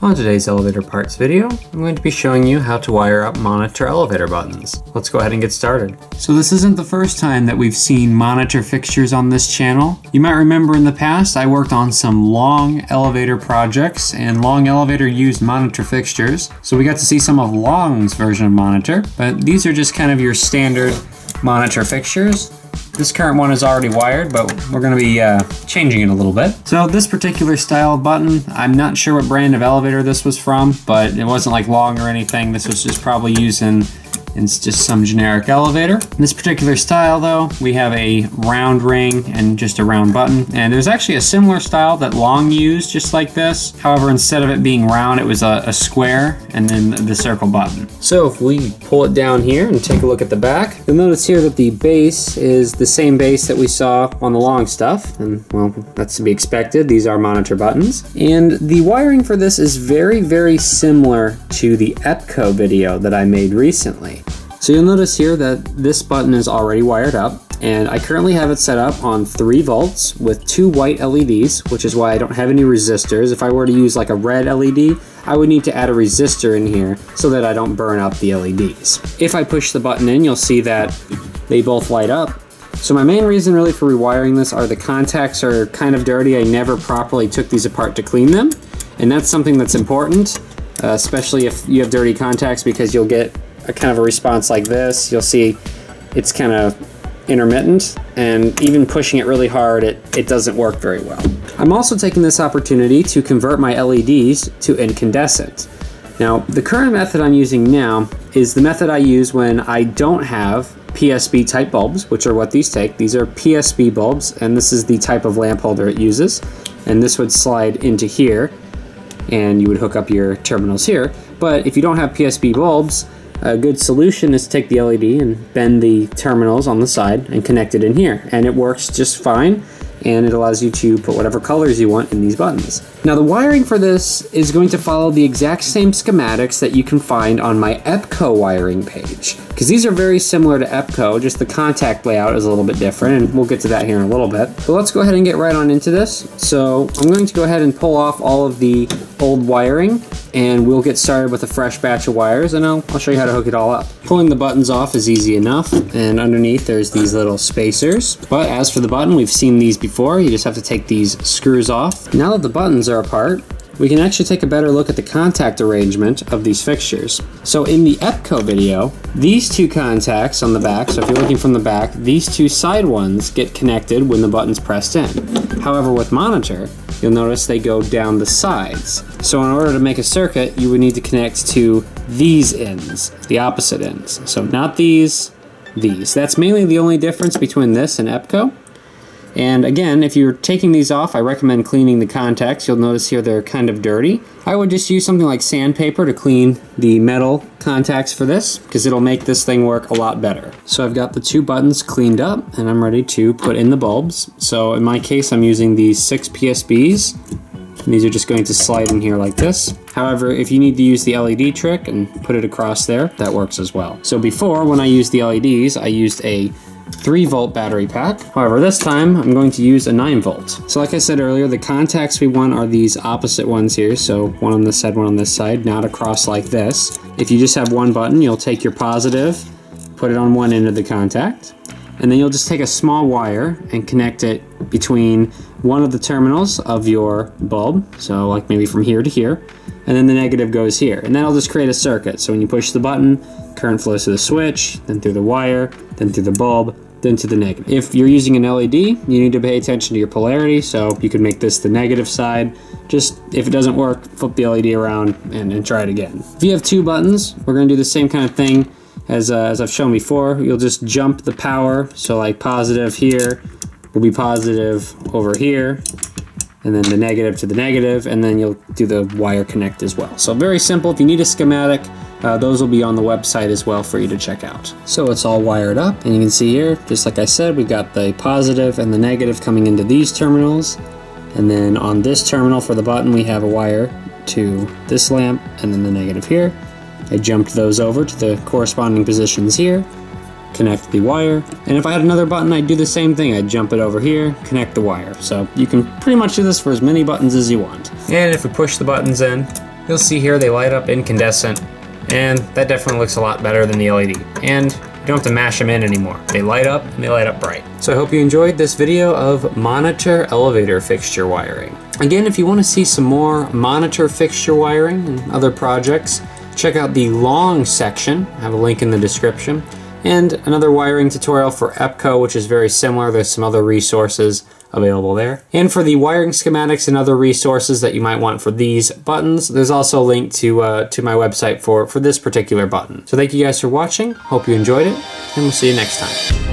On today's elevator parts video, I'm going to be showing you how to wire up monitor elevator buttons. Let's go ahead and get started. So this isn't the first time that we've seen monitor fixtures on this channel. You might remember in the past I worked on some long elevator projects and long elevator used monitor fixtures. So we got to see some of Long's version of monitor, but these are just kind of your standard monitor fixtures. This current one is already wired, but we're gonna be uh, changing it a little bit. So this particular style button, I'm not sure what brand of elevator this was from, but it wasn't like long or anything. This was just probably using it's just some generic elevator. In this particular style though, we have a round ring and just a round button. And there's actually a similar style that Long used just like this. However, instead of it being round, it was a, a square and then the circle button. So if we pull it down here and take a look at the back, you'll notice here that the base is the same base that we saw on the Long stuff. And well, that's to be expected. These are monitor buttons. And the wiring for this is very, very similar to the EPCO video that I made recently. So you'll notice here that this button is already wired up and I currently have it set up on 3 volts with two white LEDs, which is why I don't have any resistors. If I were to use like a red LED, I would need to add a resistor in here so that I don't burn up the LEDs. If I push the button in, you'll see that they both light up. So my main reason really for rewiring this are the contacts are kind of dirty. I never properly took these apart to clean them. And that's something that's important, uh, especially if you have dirty contacts because you'll get a kind of a response like this, you'll see it's kind of intermittent and even pushing it really hard, it, it doesn't work very well. I'm also taking this opportunity to convert my LEDs to incandescent. Now, the current method I'm using now is the method I use when I don't have PSB type bulbs, which are what these take. These are PSB bulbs, and this is the type of lamp holder it uses. And this would slide into here, and you would hook up your terminals here. But if you don't have PSB bulbs, a good solution is to take the LED and bend the terminals on the side and connect it in here. And it works just fine and it allows you to put whatever colors you want in these buttons. Now the wiring for this is going to follow the exact same schematics that you can find on my EPCO wiring page. Because these are very similar to EPCO, just the contact layout is a little bit different, and we'll get to that here in a little bit. But let's go ahead and get right on into this. So I'm going to go ahead and pull off all of the old wiring and we'll get started with a fresh batch of wires and I'll, I'll show you how to hook it all up. Pulling the buttons off is easy enough and underneath there's these little spacers. But as for the button, we've seen these before. You just have to take these screws off. Now that the buttons are apart, we can actually take a better look at the contact arrangement of these fixtures. So in the EPCO video, these two contacts on the back, so if you're looking from the back, these two side ones get connected when the button's pressed in. However, with monitor, you'll notice they go down the sides. So in order to make a circuit, you would need to connect to these ends, the opposite ends. So not these, these. That's mainly the only difference between this and EPCO. And again, if you're taking these off, I recommend cleaning the contacts. You'll notice here they're kind of dirty. I would just use something like sandpaper to clean the metal contacts for this, because it'll make this thing work a lot better. So I've got the two buttons cleaned up, and I'm ready to put in the bulbs. So in my case, I'm using these six PSBs. These are just going to slide in here like this. However, if you need to use the LED trick and put it across there, that works as well. So before, when I used the LEDs, I used a 3 volt battery pack. However, this time I'm going to use a 9 volt. So like I said earlier, the contacts we want are these opposite ones here. So one on this side, one on this side, not across like this. If you just have one button, you'll take your positive, put it on one end of the contact, and then you'll just take a small wire and connect it between one of the terminals of your bulb, so like maybe from here to here, and then the negative goes here. And that'll just create a circuit. So when you push the button, current flows to the switch, then through the wire, then through the bulb, then to the negative. If you're using an LED, you need to pay attention to your polarity, so you could make this the negative side. Just, if it doesn't work, flip the LED around and, and try it again. If you have two buttons, we're gonna do the same kind of thing as, uh, as I've shown before. You'll just jump the power, so like positive here will be positive over here, and then the negative to the negative, and then you'll do the wire connect as well. So very simple. If you need a schematic, uh, those will be on the website as well for you to check out. So it's all wired up, and you can see here, just like I said, we've got the positive and the negative coming into these terminals, and then on this terminal for the button, we have a wire to this lamp, and then the negative here. I jumped those over to the corresponding positions here, connect the wire. And if I had another button, I'd do the same thing. I'd jump it over here, connect the wire. So you can pretty much do this for as many buttons as you want. And if we push the buttons in, you'll see here they light up incandescent and that definitely looks a lot better than the LED. And you don't have to mash them in anymore. They light up and they light up bright. So I hope you enjoyed this video of monitor elevator fixture wiring. Again, if you want to see some more monitor fixture wiring and other projects, check out the long section. I have a link in the description. And another wiring tutorial for EPCO, which is very similar. There's some other resources available there. And for the wiring schematics and other resources that you might want for these buttons, there's also a link to, uh, to my website for, for this particular button. So thank you guys for watching. Hope you enjoyed it, and we'll see you next time.